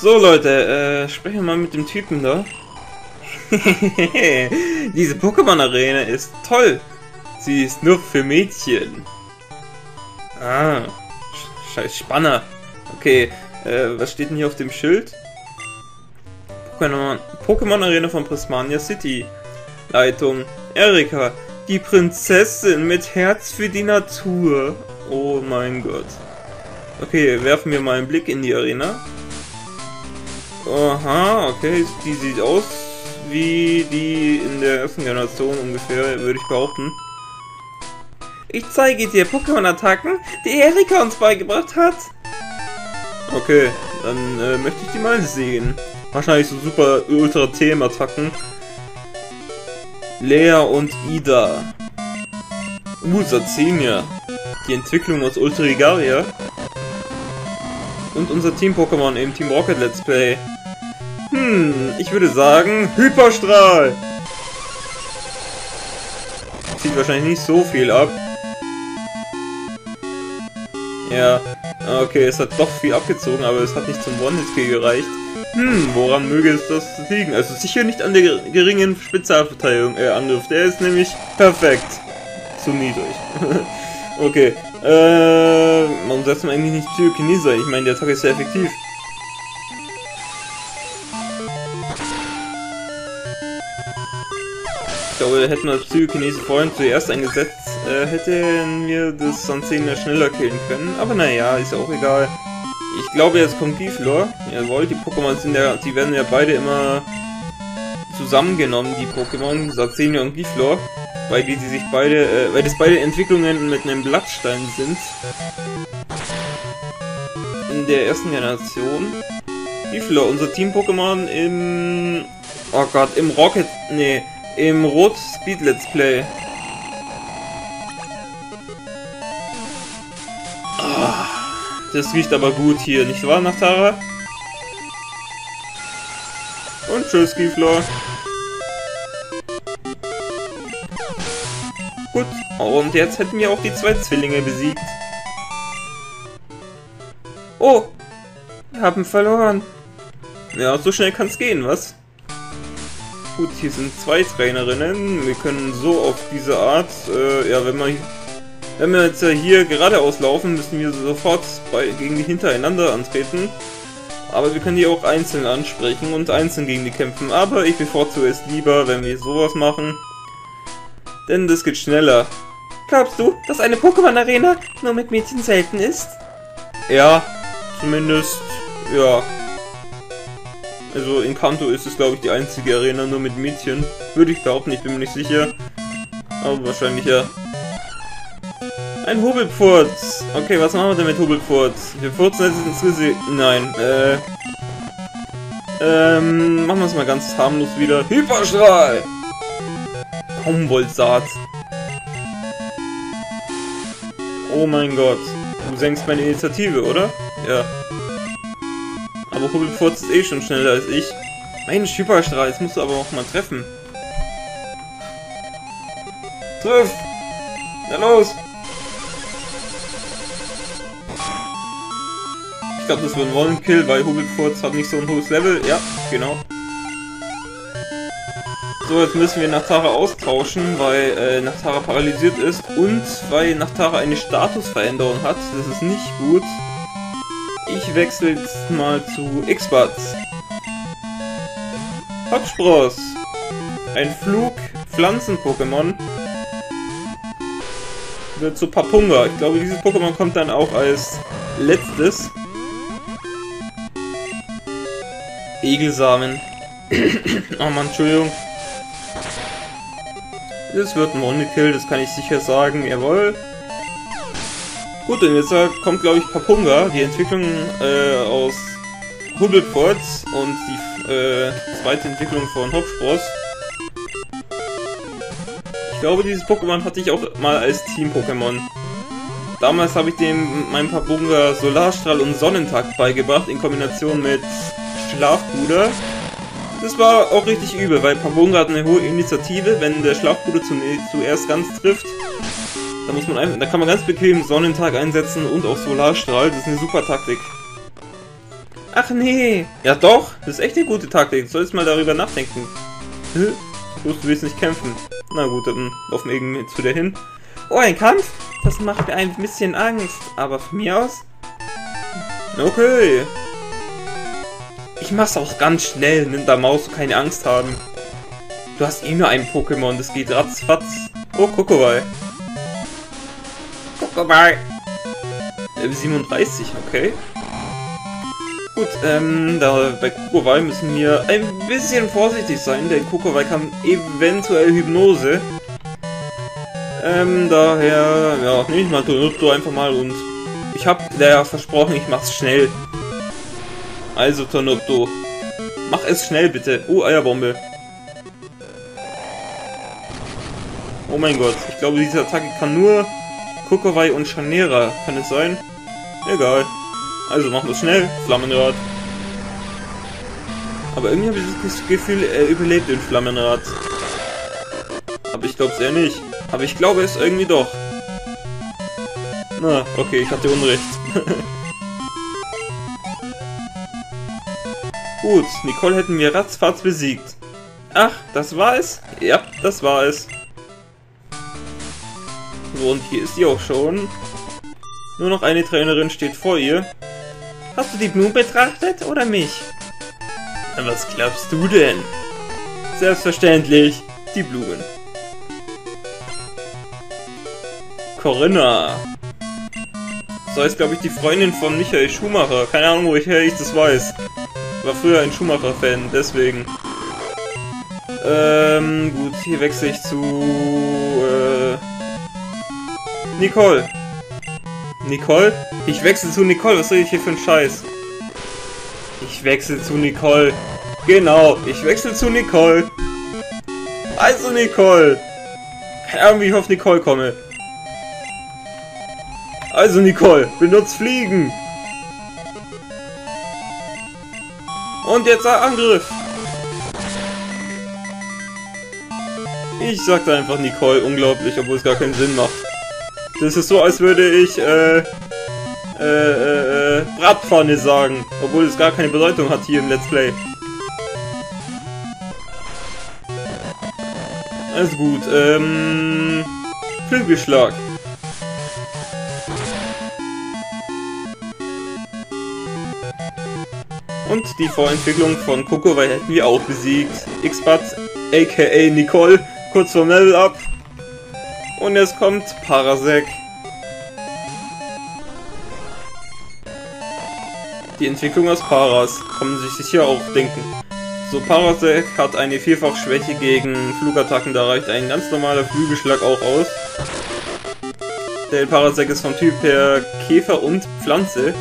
So Leute, äh, sprechen wir mal mit dem Typen da. Diese Pokémon-Arena ist toll. Sie ist nur für Mädchen. Ah, scheiß Spanner. Okay, äh, was steht denn hier auf dem Schild? Pokémon, Pokémon Arena von Prismania City. Leitung Erika, die Prinzessin mit Herz für die Natur. Oh mein Gott. Okay, werfen wir mal einen Blick in die Arena. Aha, okay, die sieht aus wie die in der ersten Generation ungefähr, würde ich behaupten. Ich zeige dir Pokémon-Attacken, die Erika uns beigebracht hat. Okay, dann äh, möchte ich die mal sehen. Wahrscheinlich so super Ultra-Themen-Attacken. Lea und Ida. Uh, Sazenia. Die Entwicklung aus Ultrigaria. Und unser Team-Pokémon im Team Rocket Let's Play. Hm, ich würde sagen, Hyperstrahl! Zieht wahrscheinlich nicht so viel ab. Ja, okay, es hat doch viel abgezogen, aber es hat nicht zum One-Hit-Kill gereicht. Hm, woran möge es das liegen? Also sicher nicht an der geringen Spezialverteidigung, äh, Angriff. Der ist nämlich perfekt. Zu niedrig. okay, äh, man setzt man eigentlich nicht Psychokinese. Ich meine, der Attacke ist sehr effektiv. Glaube, hätten wir Psychokinese vorhin zuerst eingesetzt, äh, hätten wir das Sansenia schneller killen können. Aber naja, ist ja auch egal. Ich glaube, jetzt kommt Giflor. Jawohl, die Pokémon sind ja, die werden ja beide immer zusammengenommen, die Pokémon, Satsenia und Giflor. Weil die, die sich beide, äh, weil das beide Entwicklungen mit einem Blattstein sind. In der ersten Generation. Giflor, unser Team-Pokémon im, oh Gott, im Rocket, nee, im Rot Speed Let's Play. Das riecht aber gut hier, nicht wahr, Nachtara? Und tschüss, Giflor. Gut, und jetzt hätten wir auch die zwei Zwillinge besiegt. Oh, wir haben verloren. Ja, so schnell kann es gehen, was? Gut, hier sind zwei Trainerinnen. Wir können so auf diese Art, äh, ja, wenn man wenn wir jetzt hier geradeaus laufen, müssen wir sofort bei, gegen die hintereinander antreten. Aber wir können die auch einzeln ansprechen und einzeln gegen die kämpfen. Aber ich bevorzuge es lieber, wenn wir sowas machen. Denn das geht schneller. Glaubst du, dass eine Pokémon-Arena nur mit Mädchen selten ist? Ja, zumindest, ja. Also in Kanto ist es, glaube ich, die einzige Arena nur mit Mädchen. Würde ich behaupten, ich bin mir nicht sicher. Aber wahrscheinlich ja. Ein Hobelpfurz. Okay, was machen wir denn mit Hobelpfurz? Wir furzen jetzt ins Gesicht. Nein, äh... Ähm, machen wir es mal ganz harmlos wieder. Hyperstrahl! Baumwollsaat. Oh mein Gott. Du senkst meine Initiative, oder? Ja. Aber Hobelpfurz ist eh schon schneller als ich. Mensch, Hyperstrahl, jetzt musst du aber auch mal treffen. Triff! Na los! glaube, das wird ein Rollenkill, weil Hubelfurz hat nicht so ein hohes Level. Ja, genau. So, jetzt müssen wir Nachtara austauschen, weil äh, Nachtara paralysiert ist und weil Nachtara eine Statusveränderung hat. Das ist nicht gut. Ich wechsle jetzt mal zu X-Bats. Hopspross. Ein Flug-Pflanzen-Pokémon. Wird zu Papunga. Ich glaube, dieses Pokémon kommt dann auch als letztes. Egelsamen. oh Mann, Entschuldigung. Das wird ein One-Kill, das kann ich sicher sagen, jawohl. Gut, und jetzt kommt, glaube ich, Papunga, die Entwicklung äh, aus Hubbleports und die äh, zweite Entwicklung von Hopspross. Ich glaube, dieses Pokémon hatte ich auch mal als Team-Pokémon. Damals habe ich dem meinem Papunga Solarstrahl und Sonnentag beigebracht, in Kombination mit Schlafbruder. Das war auch richtig übel, weil Pambonga hat eine hohe Initiative. Wenn der Schlafbruder zuerst ganz trifft, da muss man einfach, da kann man ganz bequem Sonnentag einsetzen und auch Solarstrahl. Das ist eine super Taktik. Ach nee. Ja doch, das ist echt eine gute Taktik. Du solltest mal darüber nachdenken. Hä? Du willst nicht kämpfen. Na gut, dann laufen wir irgendwie jetzt wieder hin. Oh, ein Kampf? Das macht mir ein bisschen Angst. Aber von mir aus? Okay. Ich mach's auch ganz schnell. Nimm da Maus, keine Angst haben. Du hast eh nur ein Pokémon, das geht ratzfatz. Oh, Kokowai. Kokowai. 37, okay. Gut, ähm, da bei Kokowai müssen wir ein bisschen vorsichtig sein, denn Kokowai kann eventuell Hypnose. Ähm, daher, ja, nehme ich mal Tonotto einfach mal und ich habe der versprochen, ich mach's schnell. Also Tonotto, mach es schnell bitte. Oh, Eierbombe. Oh mein Gott, ich glaube diese Attacke kann nur Kokowai und Chanera. Kann es sein? Egal. Also machen wir schnell. Flammenrad. Aber irgendwie habe ich das Gefühl, er überlebt den Flammenrad. Aber ich glaube es eher nicht. Aber ich glaube es irgendwie doch. Na, okay, ich hatte Unrecht. Gut, Nicole hätten wir ratzfatz besiegt. Ach, das war es? Ja, das war es. Und hier ist sie auch schon. Nur noch eine Trainerin steht vor ihr. Hast du die Blumen betrachtet oder mich? Was glaubst du denn? Selbstverständlich, die Blumen. Corinna. So ist, glaube ich, die Freundin von Michael Schumacher. Keine Ahnung, woher ich das weiß. War früher ein Schumacher-Fan, deswegen. Ähm, gut, hier wechsle ich zu... Äh, Nicole. Nicole? Ich wechsle zu Nicole. Was soll ich hier für ein Scheiß? Ich wechsle zu Nicole. Genau, ich wechsle zu Nicole. Also Nicole. Keine Ahnung, wie ich auf Nicole komme. Also Nicole, benutzt Fliegen. Und jetzt Angriff. Ich sagte einfach Nicole, unglaublich, obwohl es gar keinen Sinn macht. Das ist so, als würde ich, äh, äh, äh, äh, Bratpfanne sagen, obwohl es gar keine Bedeutung hat hier im Let's Play. Alles gut, ähm, Flügelschlag. Und die Vorentwicklung von Kokowai hätten wir auch besiegt. X-Bat, aka Nicole, kurz vor Level Up. Und jetzt kommt Parasek. Die Entwicklung aus Paras, kann man sich sicher auch denken. So, Parasek hat eine Vierfachschwäche gegen Flugattacken, da reicht ein ganz normaler Flügelschlag auch aus. Der Parasek ist vom Typ her Käfer und Pflanze.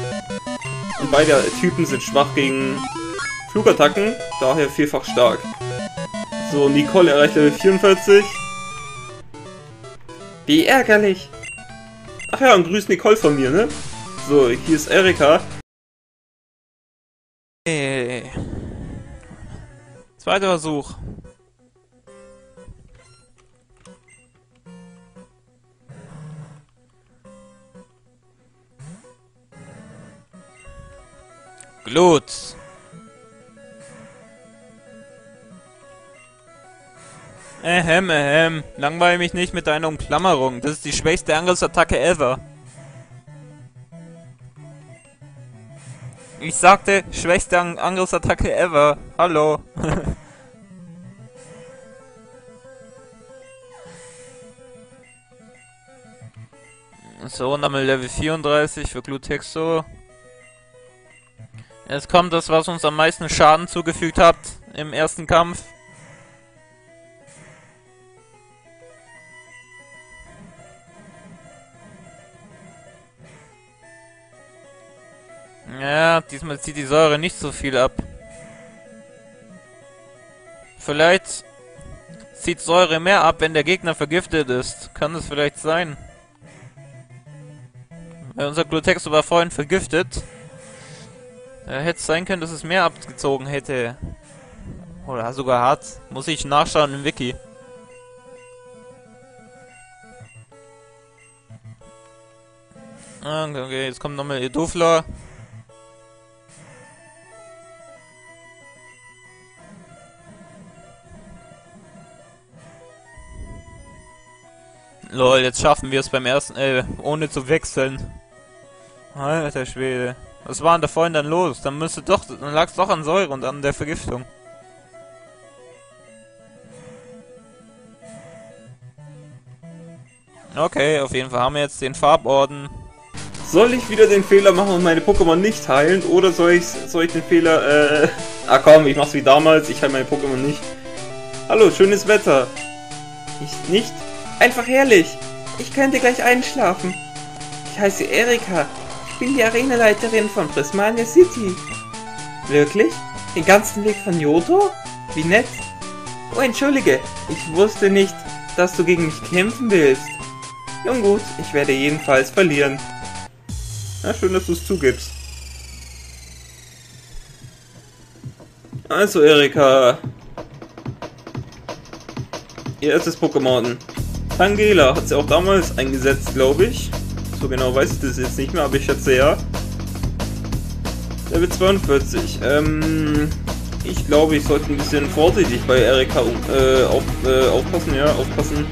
Und beide Typen sind schwach gegen Flugattacken, daher vierfach stark. So, Nicole erreicht Level 44. Wie ärgerlich. Ach ja, und grüß Nicole von mir, ne? So, hier ist Erika. Hey. Zweiter Versuch. Glut. Ehem, ehem. Langweile mich nicht mit deiner Umklammerung. Das ist die schwächste Angriffsattacke ever. Ich sagte, schwächste An Angriffsattacke ever. Hallo. so, nochmal Level 34 für Glutexo. Jetzt kommt das, was uns am meisten Schaden zugefügt hat im ersten Kampf. Ja, diesmal zieht die Säure nicht so viel ab. Vielleicht zieht Säure mehr ab, wenn der Gegner vergiftet ist. Kann das vielleicht sein? Weil unser Glutexo war vorhin vergiftet. Ja, hätte es sein können, dass es mehr abgezogen hätte. Oder sogar hat. Muss ich nachschauen im Wiki. Ah, okay, jetzt kommt nochmal Edufla. Lol, jetzt schaffen wir es beim ersten, äh, ohne zu wechseln. Alter Schwede. Was war denn da vorhin dann los? Dann müsste doch, dann lag es doch an Säure und an der Vergiftung. Okay, auf jeden Fall haben wir jetzt den Farborden. Soll ich wieder den Fehler machen und meine Pokémon nicht heilen? Oder soll ich, soll ich den Fehler, äh... Ah komm, ich mach's wie damals, ich heile meine Pokémon nicht. Hallo, schönes Wetter. Ich nicht? Einfach herrlich. Ich könnte gleich einschlafen. Ich heiße Erika. Ich bin die Arenaleiterin von Prismania City. Wirklich? Den ganzen Weg von Yoto? Wie nett. Oh, entschuldige. Ich wusste nicht, dass du gegen mich kämpfen willst. Nun gut, ich werde jedenfalls verlieren. Na, schön, dass du es zugibst. Also, Erika. Ihr erstes Pokémon. Tangela hat sie auch damals eingesetzt, glaube ich. So genau weiß ich das jetzt nicht mehr, aber ich schätze ja. Level 42. Ähm, ich glaube, ich sollte ein bisschen vorsichtig bei Erika äh, auf, äh, aufpassen, ja, aufpassen.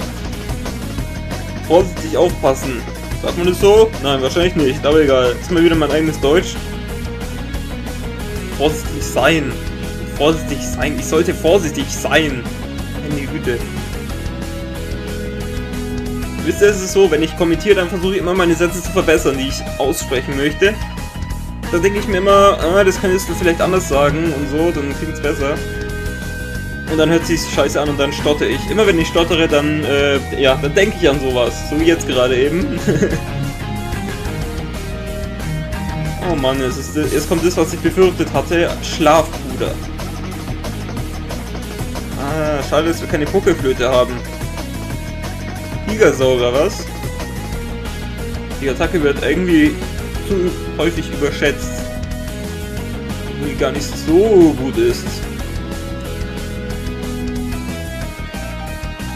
Vorsichtig aufpassen. Sagt man das so? Nein, wahrscheinlich nicht, aber egal. Ist mal wieder mein eigenes Deutsch. Vorsichtig sein. Vorsichtig sein. Ich sollte vorsichtig sein. Meine Güte. Wisst ihr, es ist so, wenn ich kommentiere, dann versuche ich immer meine Sätze zu verbessern, die ich aussprechen möchte. Da denke ich mir immer, ah, das könntest du vielleicht anders sagen und so, dann klingt es besser. Und dann hört sich scheiße an und dann stotter ich. Immer wenn ich stottere, dann, äh, ja, dann denke ich an sowas. So wie jetzt gerade eben. oh Mann, es ist, jetzt kommt das, was ich befürchtet hatte. Schlafpuder. Ah, schade, dass wir keine Puckelflöte haben. Tigersauger, was? Die Attacke wird irgendwie zu häufig überschätzt. Die gar nicht so gut ist.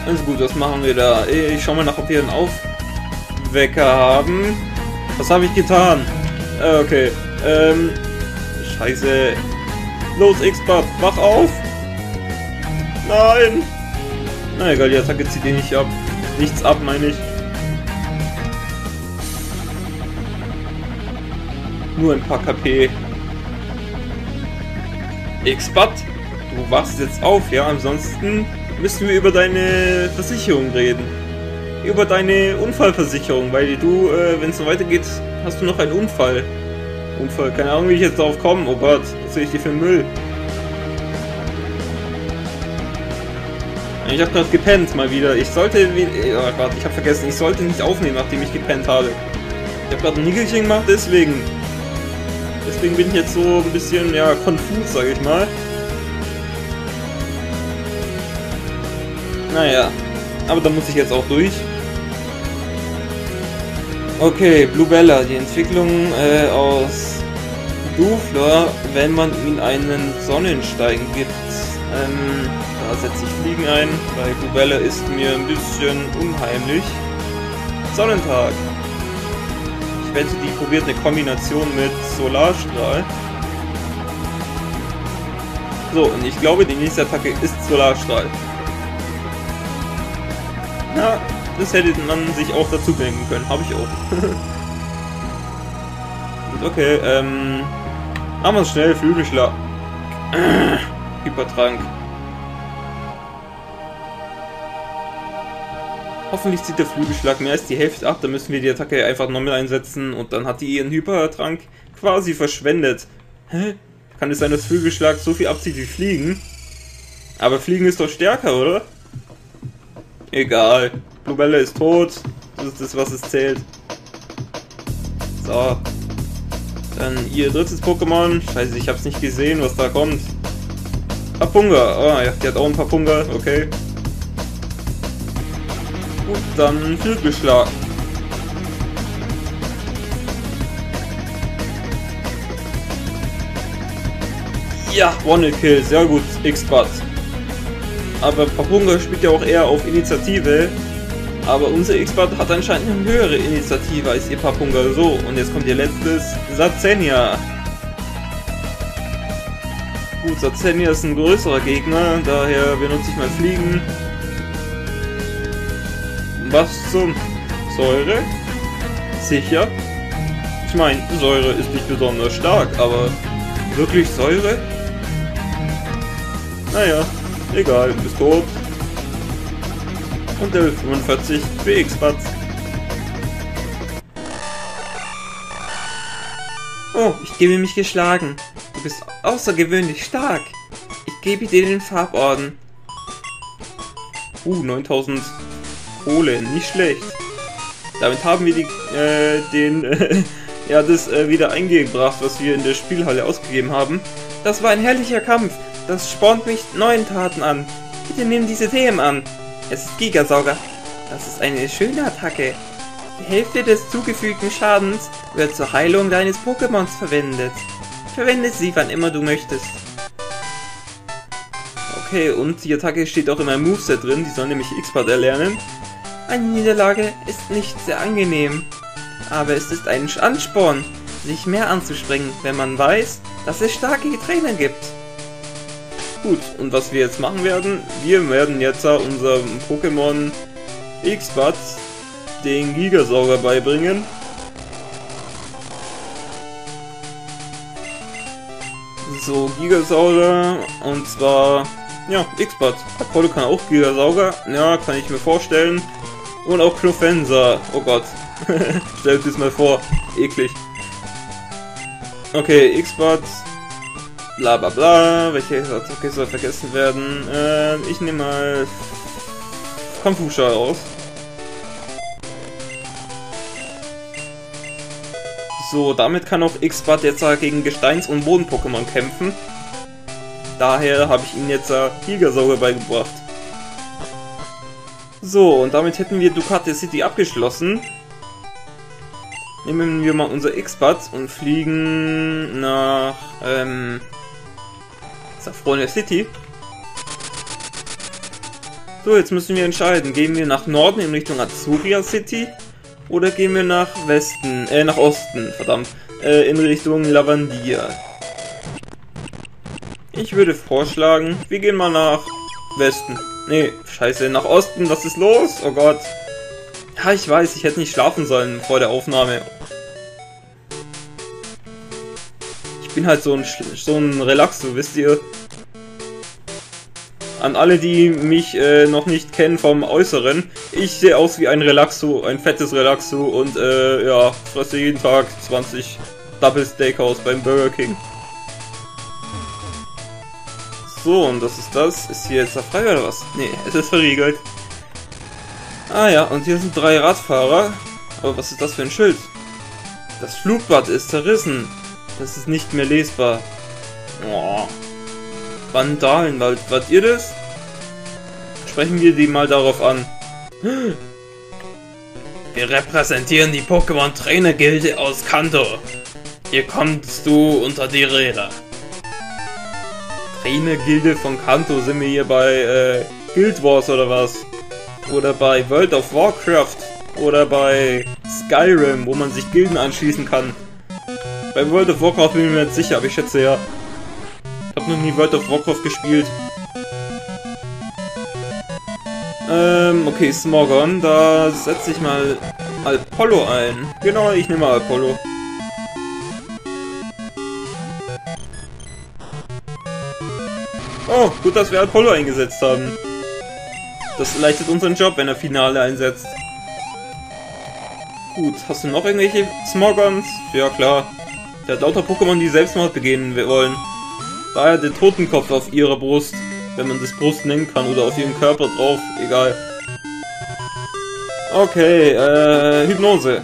Also gut, was machen wir da? Ich schau mal nach, ob wir einen Aufwecker haben. Was habe ich getan? Ah, okay. Ähm. Scheiße. Los, X-Bot, wach auf! Nein! Na egal, die Attacke zieht eh nicht ab. Nichts ab, meine ich. Nur ein paar KP. X-Bot, du wachst jetzt auf, ja? Ansonsten müssen wir über deine Versicherung reden. Über deine Unfallversicherung, weil du, äh, wenn es so weitergeht, hast du noch einen Unfall. Unfall, keine Ahnung, wie ich jetzt darauf komme. Oh Gott, was sehe ich hier für Müll? Ich habe gerade gepennt mal wieder. Ich sollte, oh Gott, ich habe vergessen, ich sollte nicht aufnehmen, nachdem ich gepennt habe. Ich habe gerade ein Nickelchen gemacht, deswegen. Deswegen bin ich jetzt so ein bisschen, ja, konfus, sage ich mal. Naja, aber da muss ich jetzt auch durch. Okay, Blue Bella, die Entwicklung äh, aus Dufler, wenn man ihm einen Sonnenstein gibt. Ähm, da setze ich Fliegen ein, weil Blue Bella ist mir ein bisschen unheimlich. Sonnentag. Ich wette, die probiert eine Kombination mit Solarstrahl. So, und ich glaube, die nächste Attacke ist Solarstrahl. Ja, das hätte man sich auch dazu denken können. Habe ich auch. Gut, okay, ähm... Machen wir es schnell, Flügelschlag. Hypertrank. Hoffentlich zieht der Flügelschlag mehr als die Hälfte ab, dann müssen wir die Attacke einfach nochmal einsetzen und dann hat die ihren Hypertrank quasi verschwendet. Hä? Kann es sein, dass Flügelschlag so viel abzieht wie Fliegen? Aber Fliegen ist doch stärker, oder? Egal. Blubelle ist tot. Das ist das, was es zählt. So. Dann ihr drittes Pokémon. Scheiße, ich hab's nicht gesehen, was da kommt. Papunga. Oh, ja, die hat auch einen Papunga. Okay. Gut, dann Flügelschlag. Ja, One-Kill. Sehr gut, X-Bot aber Papunga spielt ja auch eher auf Initiative. Aber unser X-Bot hat anscheinend eine höhere Initiative als ihr Papunga. So, und jetzt kommt ihr letztes, Sazenia. Gut, Sazenia ist ein größerer Gegner, daher benutze ich mal Fliegen. Was zum Säure? Sicher? Ich meine, Säure ist nicht besonders stark, aber wirklich Säure? Naja, egal, du bist tot. Und Level 45 für X-Bats. Oh, ich gebe mich geschlagen. Du bist außergewöhnlich stark. Ich gebe dir den Farborden. Uh, 9000 Kohle, nicht schlecht. Damit haben wir die, äh, den, äh, ja, das äh, wieder eingebracht, was wir in der Spielhalle ausgegeben haben. Das war ein herrlicher Kampf. Das spornt mich neuen Taten an. Bitte nimm diese TM an. Es ist Gigasauger. Das ist eine schöne Attacke. Die Hälfte des zugefügten Schadens wird zur Heilung deines Pokémons verwendet. Verwende sie, wann immer du möchtest. Okay, und die Attacke steht auch in meinem Moveset drin, die soll nämlich X-Part erlernen. Eine Niederlage ist nicht sehr angenehm, aber es ist ein Ansporn, sich mehr anzustrengen, wenn man weiß, dass es starke Trainer gibt. Gut, und was wir jetzt machen werden, wir werden jetzt unserem Pokémon X-Bat den Gigasauger beibringen. So, Gigasauger, und zwar, ja, X-Bat. Apollo kann auch Gigasauger, ja, kann ich mir vorstellen. Und auch Clofensa, oh Gott. Stellt es mal vor, eklig. Okay, X-Bat, bla bla bla, welche Attacke soll vergessen werden? Äh, ich nehme mal Konfusha aus. So, damit kann auch X-Bat jetzt gegen Gesteins- und Boden-Pokémon kämpfen. Daher habe ich ihm jetzt Gigasauger beigebracht. So, und damit hätten wir Ducati City abgeschlossen. Nehmen wir mal unser X-Bat und fliegen nach ähm, Safronia City. So, jetzt müssen wir entscheiden. Gehen wir nach Norden in Richtung Azuria City oder gehen wir nach Westen, äh, nach Osten, verdammt, äh, in Richtung Lavandia. Ich würde vorschlagen, wir gehen mal nach Westen. Nee, scheiße, nach Osten, was ist los? Oh Gott. Ja, ich weiß, ich hätte nicht schlafen sollen vor der Aufnahme. Ich bin halt so ein, so ein Relaxo, wisst ihr? An alle, die mich äh, noch nicht kennen vom Äußeren, ich sehe aus wie ein Relaxo, ein fettes Relaxo und äh, ja, fresse jeden Tag 20 Double Steakhouse beim Burger King. So, und das ist das. Ist hier jetzt da frei oder was? Nee, es ist verriegelt. Ah ja, und hier sind drei Radfahrer. Aber was ist das für ein Schild? Das Flugblatt ist zerrissen. Das ist nicht mehr lesbar. Oh. Vandalenwald. Wart ihr das? Sprechen wir die mal darauf an. Wir repräsentieren die Pokémon Trainer Gilde aus Kanto. Hier kommst du unter die Räder. Trainer Gilde von Kanto sind wir hier bei äh, Guild Wars oder was? Oder bei World of Warcraft oder bei Skyrim, wo man sich Gilden anschließen kann. Bei World of Warcraft bin ich mir nicht sicher, aber ich schätze ja. Ich habe noch nie World of Warcraft gespielt. Ähm, okay, Smogon, da setze ich mal Apollo ein. Genau, ich nehme mal Apollo. Oh, gut, dass wir Apollo eingesetzt haben. Das erleichtert unseren Job, wenn er Finale einsetzt. Gut, hast du noch irgendwelche Smogons? Ja, klar. Der hat lauter Pokémon, die Selbstmord begehen wollen. Daher der Totenkopf auf ihrer Brust, wenn man das Brust nennen kann, oder auf ihrem Körper drauf, egal. Okay, äh, Hypnose.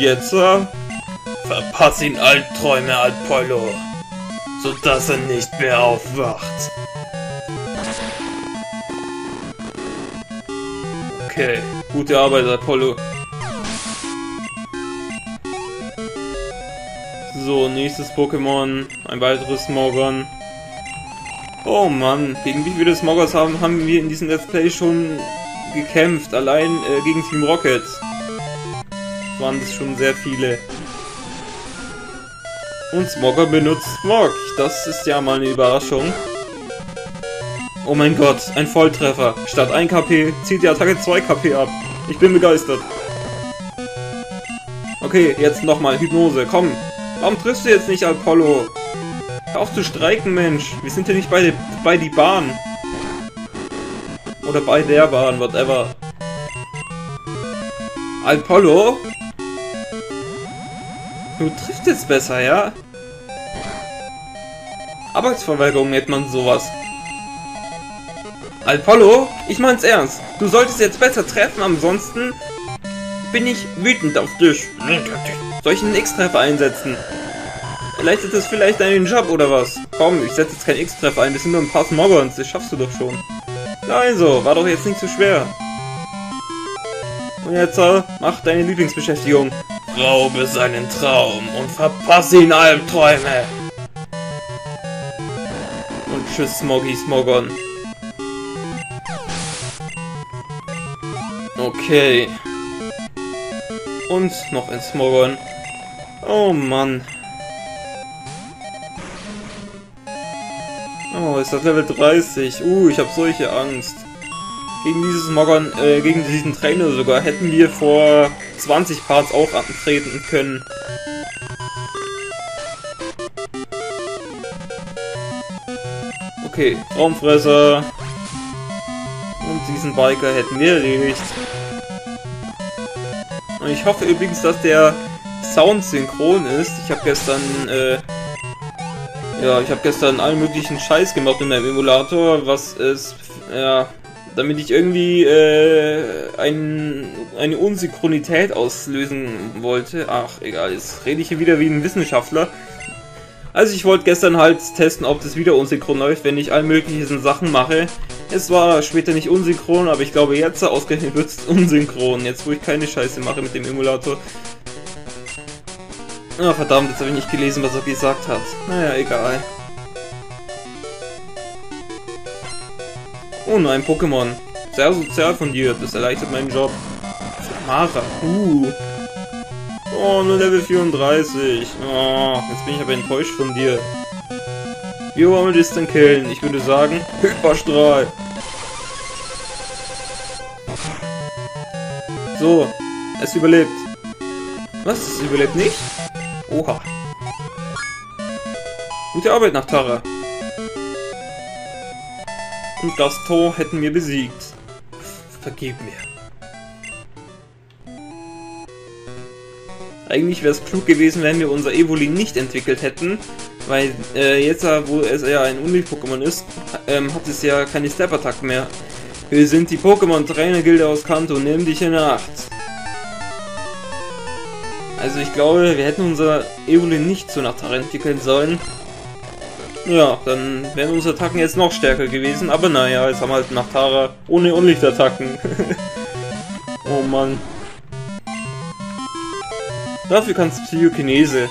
Jetzt, äh, verpass ihn Albträume, Apollo, sodass er nicht mehr aufwacht. Okay, gute Arbeit, Apollo. So, nächstes Pokémon. Ein weiteres Smogon. Oh Mann, gegen wie viele Smoggers haben, haben wir in diesem Let's Play schon gekämpft? Allein äh, gegen Team Rocket waren das schon sehr viele. Und Smogger benutzt Smog. Das ist ja mal eine Überraschung. Oh mein Gott, ein Volltreffer. Statt 1 KP zieht die Attacke 2 KP ab. Ich bin begeistert. Okay, jetzt nochmal Hypnose. Komm. Warum triffst du jetzt nicht Apollo? Hör auf zu streiken, Mensch. Wir sind hier nicht bei, bei die Bahn. Oder bei der Bahn, whatever. Apollo? Du triffst jetzt besser, ja? Arbeitsverweigerung nennt man sowas. Apollo, ich mein's ernst. Du solltest jetzt besser treffen, ansonsten bin ich wütend auf dich. Soll ich einen X-Treffer einsetzen? Leistet es vielleicht deinen Job oder was? Komm, ich setze jetzt keinen X-Treffer ein, das sind nur ein paar Smogons, das schaffst du doch schon. Also, war doch jetzt nicht so schwer. Und jetzt, äh, mach deine Lieblingsbeschäftigung. Raube seinen Traum und verpasse ihn Albträume. Und tschüss, Smoggy Smogon. Okay. Und noch ein Smogon. Oh Mann. Oh, ist das Level 30? Uh, ich habe solche Angst. Gegen dieses Smogon, äh, gegen diesen Trainer sogar, hätten wir vor 20 Parts auch antreten können. Okay, Raumfresser. Und diesen Biker hätten wir erledigt. Und ich hoffe übrigens, dass der Sound synchron ist. Ich habe gestern, äh, ja, ich habe gestern allen möglichen Scheiß gemacht in meinem Emulator, was es, ja, damit ich irgendwie äh, ein, eine Unsynchronität auslösen wollte. Ach, egal, jetzt rede ich hier wieder wie ein Wissenschaftler. Also ich wollte gestern halt testen, ob das wieder unsynchron läuft, wenn ich all möglichen Sachen mache. Es war später nicht unsynchron, aber ich glaube jetzt ausgerechnet wird es unsynchron. Jetzt wo ich keine Scheiße mache mit dem Emulator. Ah, verdammt, jetzt habe ich nicht gelesen, was er gesagt hat. Naja, egal. Oh, nur ein Pokémon. Sehr sozial von dir, das erleichtert meinen Job. Mara, uh. Oh, nur Level 34. Oh, jetzt bin ich aber enttäuscht von dir. Wie wollen wir das denn killen? Ich würde sagen, Hyperstrahl. So, es überlebt. Was? Es überlebt nicht? Oha. Gute Arbeit nach Tara. Und Gaston hätten wir besiegt. Vergib mir. Eigentlich wäre es klug gewesen, wenn wir unser Evoli nicht entwickelt hätten, weil äh, jetzt, wo es ja ein Unlicht-Pokémon ist, ähm, hat es ja keine Step-Attack mehr. Wir sind die Pokémon-Trainer-Gilde aus Kanto, nimm dich in Acht. Also ich glaube, wir hätten unser Evoli nicht zu Nachtara entwickeln sollen. Ja, dann wären unsere Attacken jetzt noch stärker gewesen, aber naja, jetzt haben wir halt Nachtara ohne Unlichtattacken. oh Mann. Dafür kannst Psychokinese.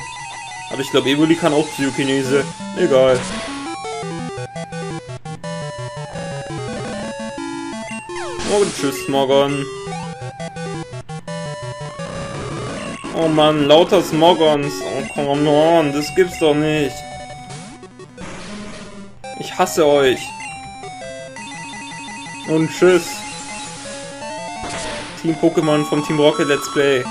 Aber ich glaube, Evoli kann auch Psychokinese. Egal. Oh, tschüss, Morgon. Oh Mann, lauter Smogons. Oh, come on, das gibt's doch nicht. Ich hasse euch. Und tschüss. Team Pokémon vom Team Rocket Let's Play.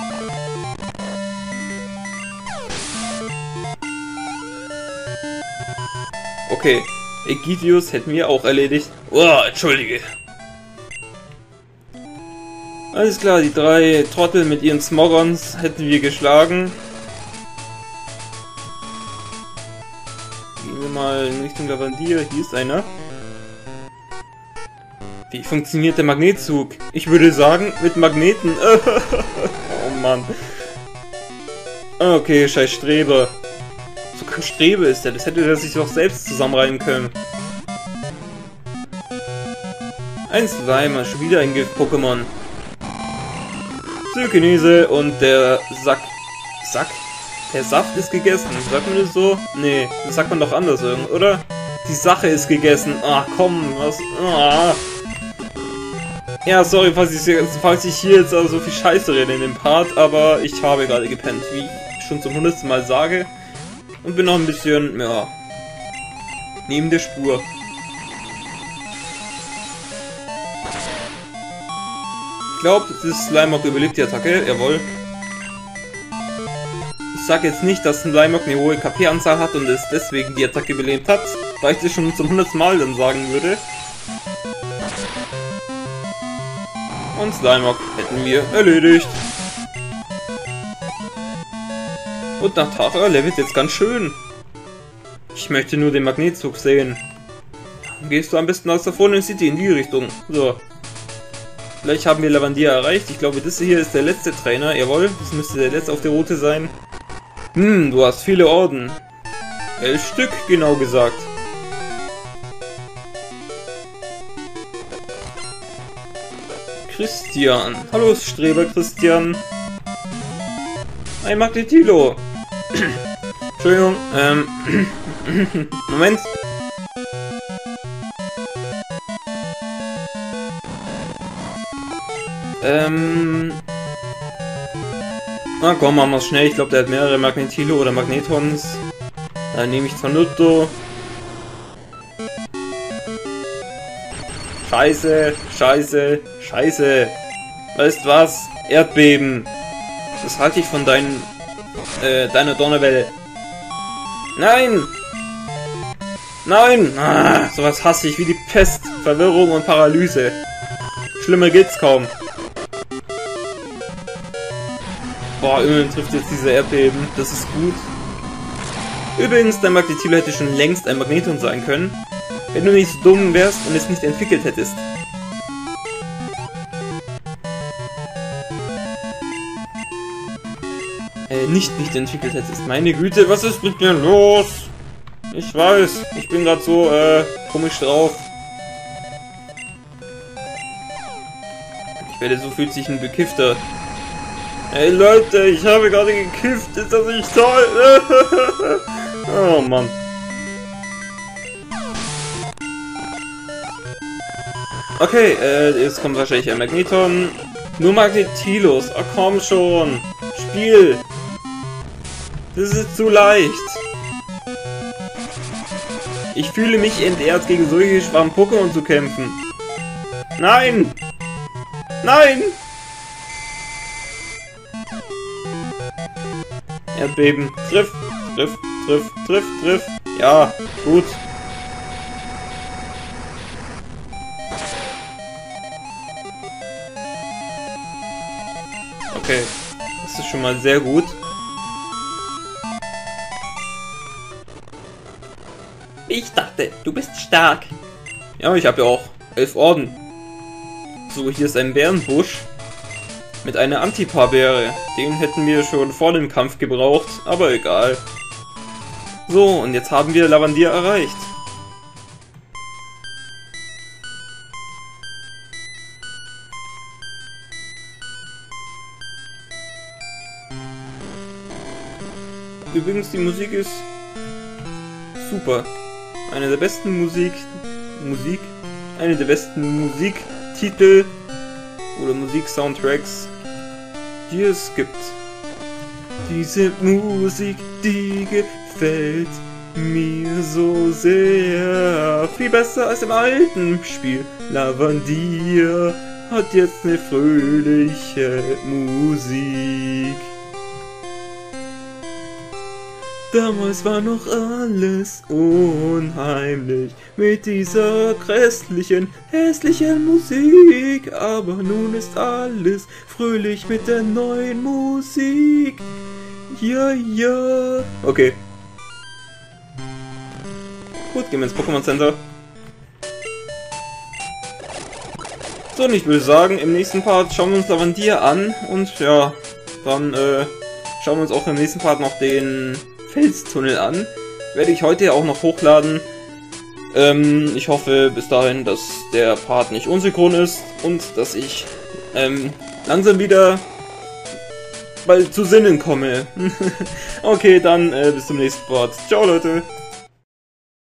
Okay, Egidius hätten wir auch erledigt. Oh, entschuldige. Alles klar, die drei Trottel mit ihren Smogons hätten wir geschlagen. Mal in Richtung Lavandier. Hier ist einer. Wie funktioniert der Magnetzug? Ich würde sagen, mit Magneten. oh Mann. Okay, scheiß Streber. So Strebe ist der. Das hätte er sich doch selbst zusammenreimen können. Ein Slimer, schon wieder ein Gift-Pokémon. Psychokinese und der Sack. Sack? Der Saft ist gegessen. Sagt man das so? Nee, das sagt man doch anders, oder? Die Sache ist gegessen. Ach komm, was. Ah. Ja, sorry, falls ich, falls ich hier jetzt also so viel Scheiße rede in dem Part, aber ich habe gerade gepennt, wie ich schon zum hundertsten Mal sage. Und bin noch ein bisschen, ja, neben der Spur. Ich glaube, das Slimeock überlebt die Attacke, jawohl. Ich sage jetzt nicht, dass Slimeock eine hohe KP-Anzahl hat und es deswegen die Attacke überlebt hat, da ich das schon zum 100. Mal dann sagen würde. Und Slimeock hätten wir erledigt. Und nach Tara levelt jetzt ganz schön. Ich möchte nur den Magnetzug sehen. Dann gehst du am besten aus der Fallen City in die Richtung. So. Vielleicht haben wir Lavandia erreicht. Ich glaube, das hier ist der letzte Trainer. Jawohl, das müsste der letzte auf der Route sein. Hm, du hast viele Orden. Elf Stück, genau gesagt. Christian. Hallo, Streber Christian. Ein Magnetilo. Entschuldigung, ähm. Moment. Ähm. Na komm, machen wir schnell. Ich glaube, der hat mehrere Magnetilo oder Magnetons. Dann nehme ich Zanutto. Scheiße, scheiße, scheiße. Weißt was? Erdbeben. Das halte ich von deinen, äh, deiner Donnerwelle. Nein! Nein! Ah, sowas hasse ich wie die Pest, Verwirrung und Paralyse. Schlimmer geht's kaum. Boah, immerhin trifft jetzt diese Erdbeben. Das ist gut. Übrigens, dein Magnetilo hätte schon längst ein Magneton sein können, wenn du nicht so dumm wärst und es nicht entwickelt hättest. Äh, nicht nicht entwickelt hättest. Meine Güte, was ist mit mir los? Ich weiß, ich bin gerade so, äh, komisch drauf. Ich werde so fühlt sich ein Bekiffter. Hey Leute, ich habe gerade gekifft, ist das nicht toll? oh Mann. Okay, äh, jetzt kommt wahrscheinlich ein Magneton. Nur Magnetilos, ach komm schon. Spiel. Das ist zu leicht. Ich fühle mich entehrt, gegen solche schwachen Pokémon zu kämpfen. Nein! Nein! Erdbeben. Triff, triff, triff, triff, triff. Ja, gut. Okay, das ist schon mal sehr gut. Ich dachte, du bist stark. Ja, ich habe ja auch elf Orden. So, hier ist ein Bärenbusch mit einer Antipa-Beere. Den hätten wir schon vor dem Kampf gebraucht, aber egal. So, und jetzt haben wir Lavandia erreicht. Übrigens, die Musik ist super. Eine der besten Musik, Musik, eine der besten Musiktitel oder Musiksoundtracks, die es gibt. Diese Musik, die gefällt mir so sehr. Viel besser als im alten Spiel. Lavandia hat jetzt eine fröhliche Musik. Damals war noch alles unheimlich mit dieser grässlichen, hässlichen Musik. Aber nun ist alles fröhlich mit der neuen Musik. Ja, ja. Okay. Gut, gehen wir ins Pokémon Center. So, und ich würde sagen, im nächsten Part schauen wir uns Lavandier an. Und ja, dann äh, schauen wir uns auch im nächsten Part noch den Felstunnel an. Werde ich heute auch noch hochladen. Ähm, ich hoffe bis dahin, dass der Part nicht unsynchron ist und dass ich ähm, langsam wieder bald zu Sinnen komme. okay, dann äh, bis zum nächsten Part. Ciao Leute.